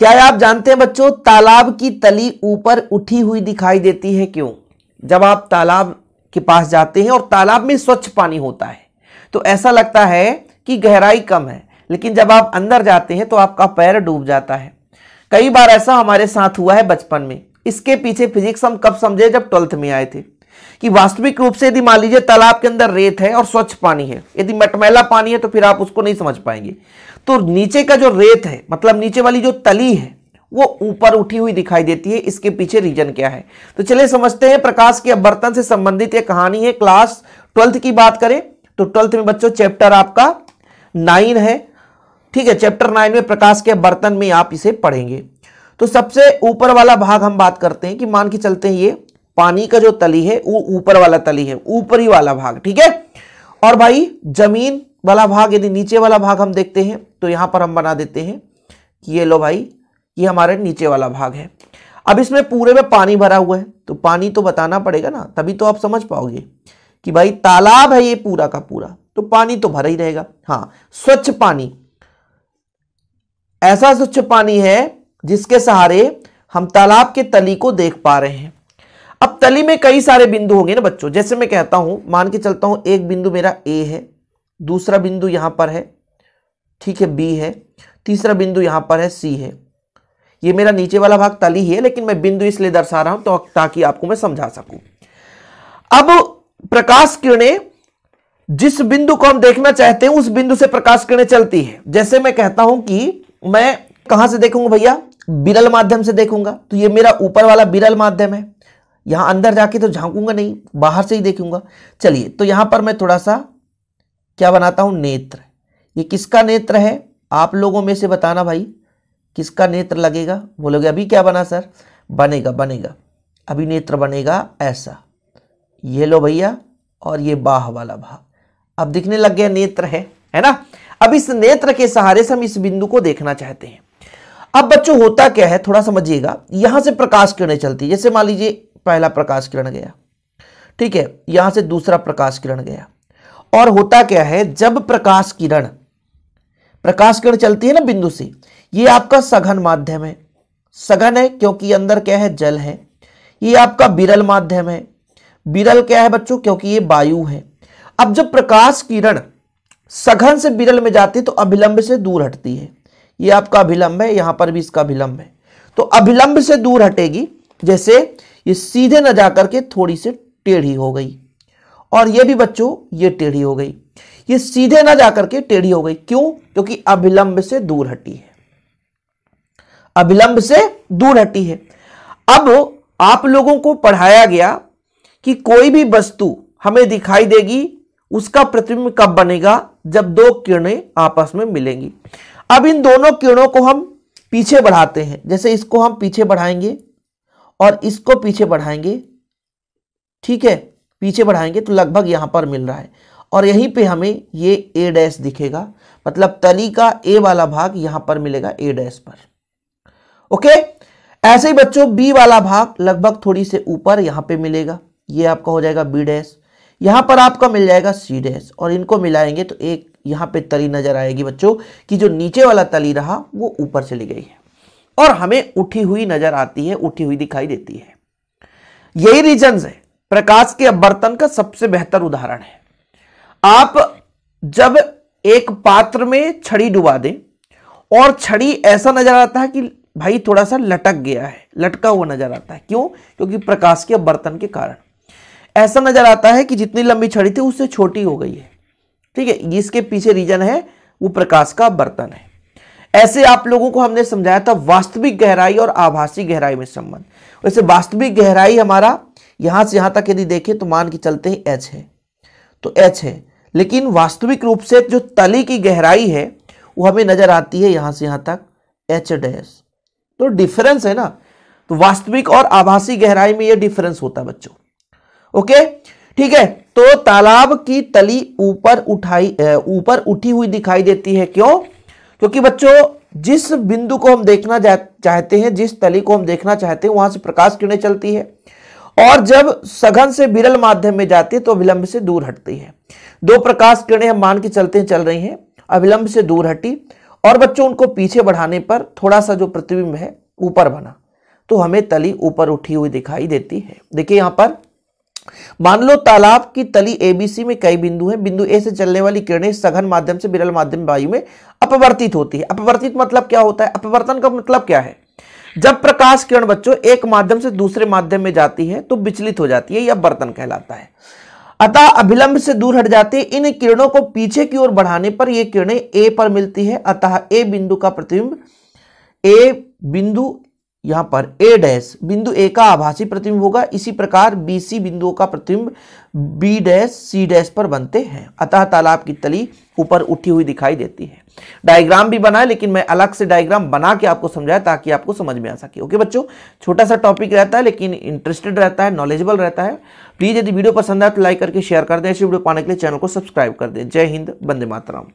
क्या आप जानते हैं बच्चों, तालाब की तली ऊपर उठी हुई दिखाई देती है क्यों? जब आप तालाब के पास जाते हैं और तालाब में स्वच्छ पानी होता है तो ऐसा लगता है कि गहराई कम है। लेकिन जब आप अंदर जाते हैं तो आपका पैर डूब जाता है। कई बार ऐसा हमारे साथ हुआ है बचपन में। इसके पीछे फिजिक्स हम कब समझे? जब ट्वेल्थ में आए थे। कि वास्तविक रूप से यदि मान लीजिए तालाब के अंदर रेत है और स्वच्छ पानी है, यदि मटमैला पानी है तो फिर आप उसको नहीं समझ पाएँगे। तो नीचे का जो रेत है मतलब नीचे वाली जो तली है, वो ऊपर उठी हुई दिखाई देती है, इसके पीछे रीजन क्या है? तो चलिए समझते हैं प्रकाश के बर्तन से संबंधित यह कहानी है, क्लास ट्वेल्थ की बात करें। तो ट्वेल्थ में बच्चों चैप्टर आपका नाइन है, ठीक है? चैप्टर नाइन में प्रकाश के बर्तन में आप इसे पढ़ेंगे। तो सबसे ऊपर वाला भाग हम बात करते हैं कि मान के चलते हैं ये। पानी का जो तली है, वो ऊपर वाला तली है, ऊपरी वाला भाग, ठीक है? और भाई, ज़मीन वाला भाग यदि नीचे वाला भाग हम देखते हैं तो यहाँ पर हम बना देते हैं कि ये लो भाई, ये हमारे नीचे वाला भाग है। अब इसमें पूरे में पानी भरा हुआ है तो पानी तो बताना पड़ेगा ना, तभी तो आप समझ पाओगे कि भाई, तालाब है ये पूरा का पूरा तो पानी तो भरा ही रहेगा। हाँ स्वच्छ पानी। ऐसा स्वच्छ पानी है जिसके सहारे हम तालाब के तली को देख पा रहे हैं। अब तली में कई सारे बिंदु होंगे ना बच्चों। जैसे मैं कहता हूँ, मान के चलता हूँ, एक बिंदु मेरा ए है, दूसरा बिंदु यहाँ पर है, ठीक है बी है, तीसरा बिंदु यहाँ पर है सी है। ये मेरा नीचे वाला भाग तली ही है, लेकिन मैं बिंदु इसलिए दर्शा रहा हूँ तो ताकि आपको मैं समझा सकूँ। अब प्रकाश किरणें, जिस बिंदु को हम देखना चाहते हैं, उस बिंदु से प्रकाश किरणें चलती है। जैसे मैं कहता हूँ कि मैं कहाँ से देखूँगा भैया? बिरल माध्यम से देखूँगा। तो ये मेरा ऊपर वाला बिरल माध्यम है। यहाँ अंदर जाके तो झांकूँगा नहीं, बाहर से ही देखूँगा। चलिए तो यहाँ पर मैं थोड़ा सा क्या बनाता हूँ? नेत्र। ये किसका नेत्र है? आप लोगों में से बताना भाई, किसका नेत्र लगेगा? बोलोगे, अभी क्या बना सर? बनेगा बनेगा। अभी नेत्र बनेगा ऐसा। ये लो भैया, और ये बाह वाला भाग। अब दिखने लग गया नेत्र है है ना? अब इस नेत्र के सहारे से हम इस बिंदु को देखना चाहते हैं। अब बच्चों, होता क्या है? थोड़ा समझिएगा। यहाँ से प्रकाश किरणें चलती? है जैसे मान लीजिए पहला प्रकाश किरण गया। ठीक है, यहाँ से दूसरा प्रकाश किरण गया। और होता क्या है, जब प्रकाश किरण प्रकाश किरण चलती है ना बिंदु से, ये आपका सघन माध्यम है। सघन है क्योंकि अंदर क्या है, जल है। ये आपका बिरल माध्यम है। बिरल क्या है बच्चों, क्योंकि ये वायु है। अब जब प्रकाश किरण सघन से बिरल में जाती है तो अभिलंब से दूर हटती है। ये आपका अभिलंब है, यहाँ पर भी इसका अभिलंब है। तो अभिलंब से दूर हटेगी, जैसे ये सीधे न जाकर के थोड़ी सी टेढ़ी हो गई। और ये भी बच्चों, ये टेढ़ी हो गई। ये सीधे ना जाकर के टेढ़ी हो गई। क्यों? क्योंकि अभिलंब से दूर हटी है। अभिलंब से दूर हटी है। अब आप लोगों को पढ़ाया गया कि कोई भी वस्तु हमें दिखाई देगी, उसका प्रतिबिंब कब बनेगा? जब दो किरणें आपस में मिलेंगी। अब इन दोनों किरणों को हम पीछे बढ़ाते हैं। जैसे इसको हम पीछे बढ़ाएँगे और इसको पीछे बढ़ाएँगे, ठीक है, पीछे बढ़ाएँगे तो लगभग यहाँ पर मिल रहा है। और यहीं पे हमें ये ए डैश दिखेगा मतलब तली का ए वाला भाग यहाँ पर मिलेगा ए डैश पर। ओके? ऐसे ही बच्चों बी वाला भाग लगभग थोड़ी से ऊपर यहाँ पे मिलेगा। ये आपका हो जाएगा बी डैश। यहाँ पर आपका मिल जाएगा सी डैश। और इनको मिलाएँगे तो एक यहाँ पे तली नज़र आएगी बच्चों, कि जो नीचे वाला तली रहा, वो ऊपर चली गई है। और हमें उठी हुई नज़र आती है, उठी हुई दिखाई देती है। यही रीजन है। प्रकाश के बर्तन का सबसे बेहतर उदाहरण है। आप जब एक पात्र में छड़ी डुबा दें और छड़ी ऐसा नज़र आता है कि भाई थोड़ा सा लटक गया है, लटका हुआ नज़र आता है। क्यों? क्योंकि प्रकाश के बर्तन के कारण। ऐसा नज़र आता है कि जितनी लंबी छड़ी थी उससे छोटी हो गई है। ठीक है इसके पीछे रीजन है, वो प्रकाश का बर्तन है। ऐसे आप लोगों को हमने समझाया था वास्तविक गहराई और आभासी गहराई में संबंध। वैसे वास्तविक गहराई हमारा यहाँ से यहाँ तक यदि देखें तो मान के चलते हैं एच है। तो एच है। लेकिन वास्तविक रूप से जो तली की गहराई है, वो हमें नज़र आती है यहाँ से यहाँ तक एच डैश तो डिफरेंस है ना? तो वास्तविक और आभासी गहराई में यह डिफरेंस होता है बच्चों। ओके? ठीक है? तो तालाब की तली ऊपर उठाई ऊपर उठी हुई दिखाई देती है। क्यों? क्योंकि बच्चों, जिस बिंदु को हम देखना चाहते हैं, जिस तली को हम देखना चाहते हैं, वहाँ से प्रकाश किरणें चलती है? और जब सघन से विरल माध्यम में जाती है तो अभिलंब से दूर हटती है। दो प्रकाश किरणें हम मान के चलते हैं, चल रही हैं। अभिलंब से दूर हटी और बच्चों, उनको पीछे बढ़ाने पर थोड़ा सा जो प्रतिबिंब है, ऊपर बना। तो हमें तली ऊपर उठी हुई दिखाई देती है। देखिए यहाँ पर मान लो तालाब की तली एबीसी में कई बिंदु हैं। बिंदु ए से चलने वाली किरणें सघन माध्यम से विरल माध्यम वायु में अपवर्तित होती है। अपवर्तित मतलब क्या होता है? अपवर्तन का मतलब क्या है? जब प्रकाश किरण बच्चों एक माध्यम से दूसरे माध्यम में जाती है तो विचलित हो जाती है यह बर्तन कहलाता है। अतः अभिलंब से दूर हट जाते इन किरणों को पीछे की ओर बढ़ाने पर यह किरणें ए पर मिलती है। अतः ए बिंदु का प्रतिबिंब ए बिंदु यहाँ पर ए डैश, बिंदु ए का आभासी प्रतिबिंब होगा। इसी प्रकार बी सी बिंदुओं का प्रतिबिंब बी डैश सी डैश पर बनते हैं। अतः तालाब की तली ऊपर उठी हुई दिखाई देती है। डायग्राम भी बना है लेकिन मैं अलग से डायग्राम बना के आपको समझाया ताकि आपको समझ में आ सके। ओके बच्चों, छोटा सा टॉपिक रहता है, लेकिन इंटरेस्टेड रहता है नॉलेजेबल रहता है। प्लीज़ यदि वीडियो पसंद आए तो लाइक करके शेयर कर दें। ऐसी वीडियो पाने के लिए चैनल को सब्सक्राइब कर दें। जय हिंद बंदे मातराम।